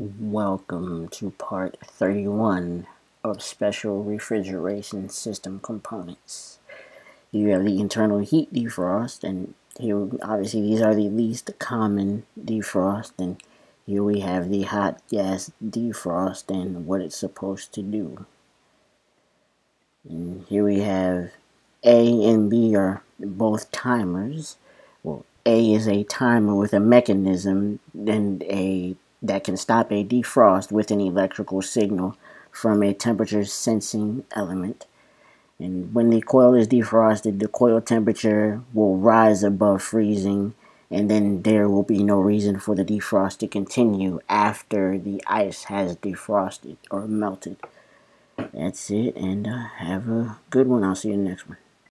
Welcome to part 31 of Special Refrigeration System Components. You have the internal heat defrost, and here obviously these are the least common defrost, and here we have the hot gas defrost and what it's supposed to do. And here we have A and B are both timers. Well, A is a timer with a mechanism and a that can stop a defrost with an electrical signal from a temperature sensing element. And when the coil is defrosted, the coil temperature will rise above freezing, and then there will be no reason for the defrost to continue after the ice has defrosted or melted. That's it, and uh, have a good one. I'll see you next one.